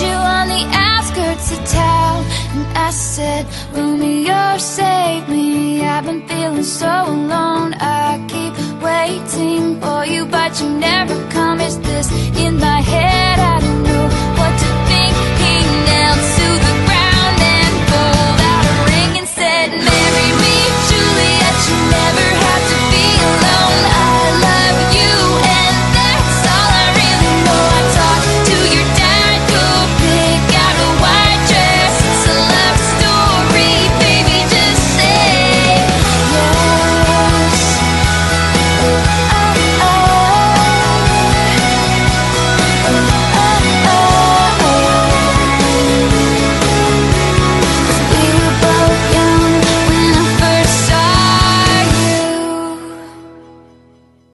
you on the outskirts of town. And I said, Romeo, save me. I've been feeling so alone. I keep waiting for you But you never come. Is this in my